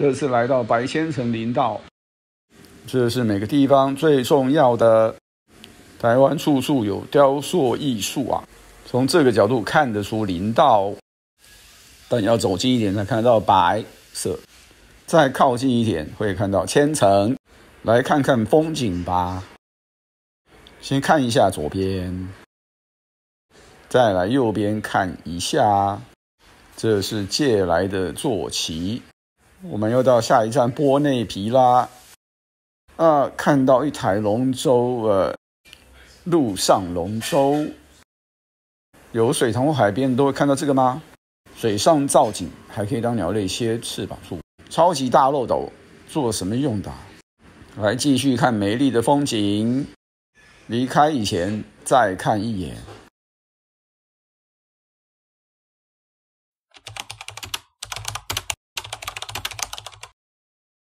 这次来到白千层林道，这是每个地方最重要的。台湾处处有雕塑艺术啊，从这个角度看得出林道，但要走近一点才看得到白色，再靠近一点会看到千层。来看看风景吧。先看一下左边，再来右边看一下。这是借来的坐骑。我们又到下一站波内皮拉。啊，看到一台龙舟，呃，陆上龙舟。有水塘或海边都会看到这个吗？水上造景还可以当鸟类歇翅膀处。超级大漏斗做什么用的？来继续看美丽的风景。离开以前再看一眼。